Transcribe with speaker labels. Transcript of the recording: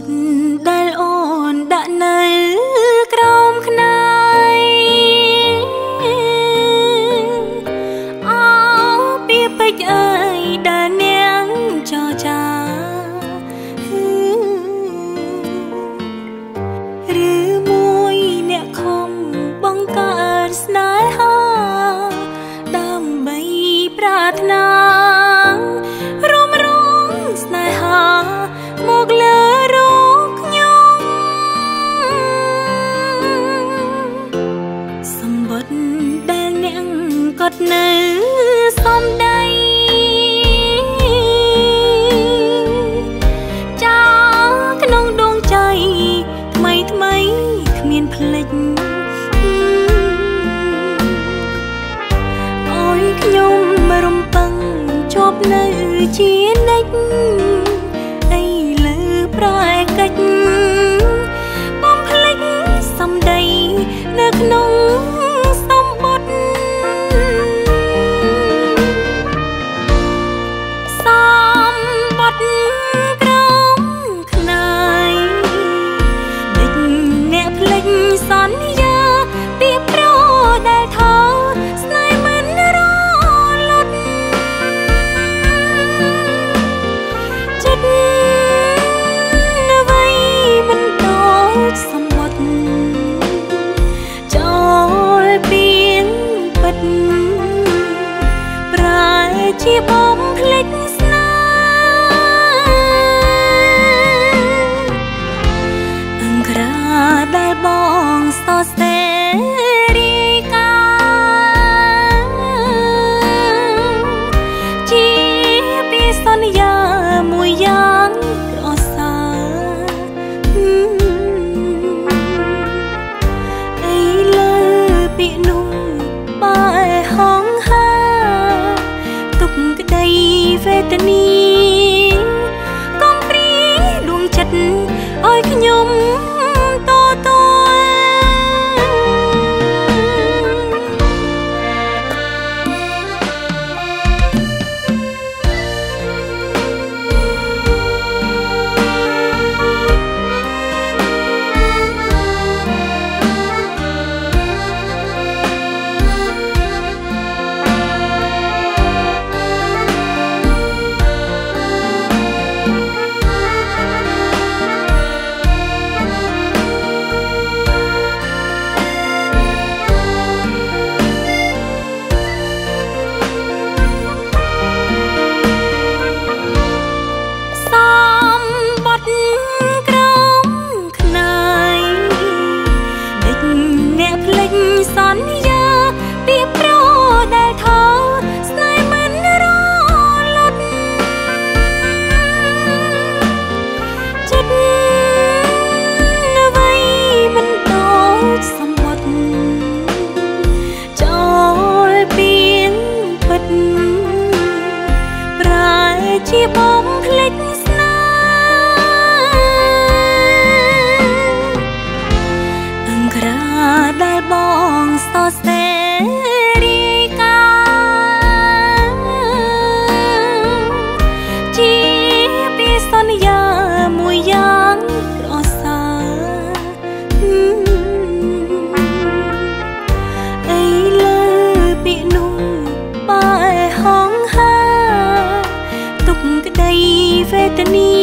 Speaker 1: តដែលអូនដាក់នៅក្រោមខ្នើយអោពីពេជ្រអើយដែលនាងចរចាឬមួយអ្នកខំបង្កើតស្នេហាដើម្បីប្រាថ្នា នៅសំដីចោលក្នុងដួងใจថ្មីថ្មីគ្មានភ្លេចអូយខ្ញុំរំពឹងជាប់នៅជានិច្ច chi bóng តនីកុំព្រីដួងចិត្តឲ្យខ្ញុំ တနီ